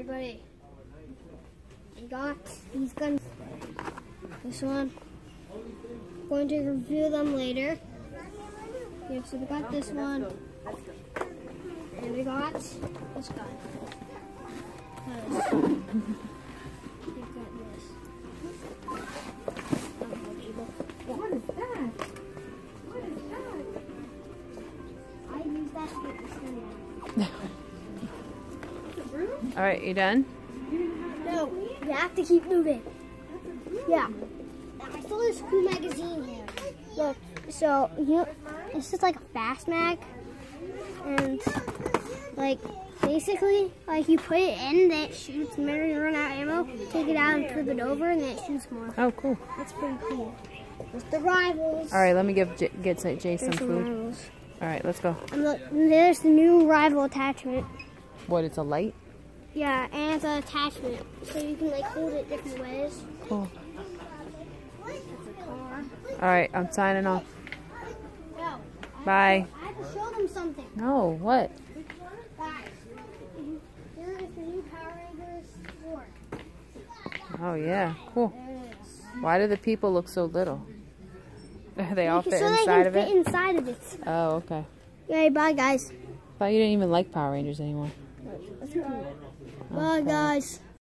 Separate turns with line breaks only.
everybody. We got these guns. This one. Going to review them later. Yep, so we got this one. And we got this gun. Because we got this.
What is that? What is that?
I use that to get the sun
All right, you done?
No, you have to keep moving. Yeah. I saw this cool magazine here. Look, so you know, this is like a fast mag, and like basically, like you put it in, then it shoots. Whenever you run out of ammo, take it out and flip it over, and then it shoots more.
Oh, cool.
That's pretty cool. There's the rivals.
All right, let me give J get Jay some
some
food.
rivals.
All right, let's go.
And look, there's the new rival attachment.
What? It's a light.
Yeah, and it's an attachment, so you can like hold it different ways.
Cool.
That's a car.
All right, I'm signing off.
No.
Bye.
I have to show them something.
No, what?
Guys, here is the new Power Rangers sword.
Oh yeah, cool.
There it is.
Why do the people look so little? they all fit
so
inside of
fit
it.
inside of it.
Oh, okay.
Okay, bye guys.
Thought you didn't even like Power Rangers anymore.
Bye guys.